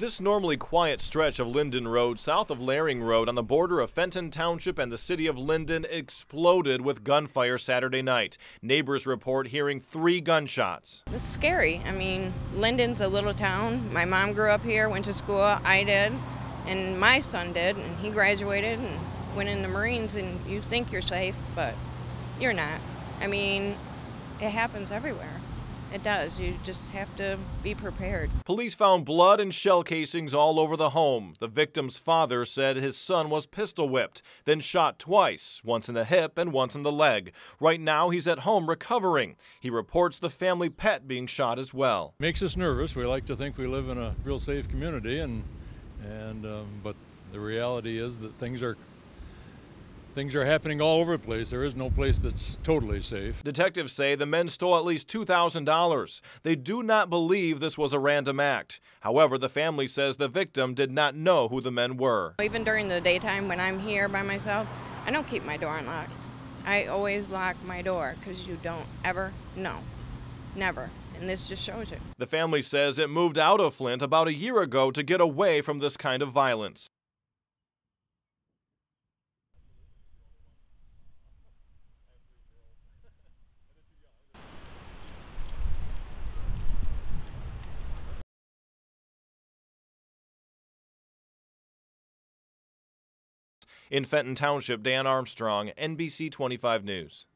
This normally quiet stretch of Linden Road south of Lahring Road on the border of Fenton Township and the city of Linden exploded with gunfire Saturday night. Neighbors report hearing three gunshots. It's scary. I mean, Linden's a little town. My mom grew up here, went to school, I did, and my son did, and he graduated and went in the Marines, and you think you're safe, but you're not. I mean, it happens everywhere. It does. You just have to be prepared. Police found blood and shell casings all over the home. The victim's father said his son was pistol whipped, then shot twice, once in the hip and once in the leg. Right now, he's at home recovering. He reports the family pet being shot as well. Makes us nervous. We like to think we live in a real safe community, and and um, but the reality is that things are Things are happening all over the place. There is no place that's totally safe. Detectives say the men stole at least $2,000. They do not believe this was a random act. However, the family says the victim did not know who the men were. Even during the daytime when I'm here by myself, I don't keep my door unlocked. I always lock my door because you don't ever know. Never. And this just shows you. The family says it moved out of Flint about a year ago to get away from this kind of violence. In Fenton Township, Dan Armstrong, NBC 25 News.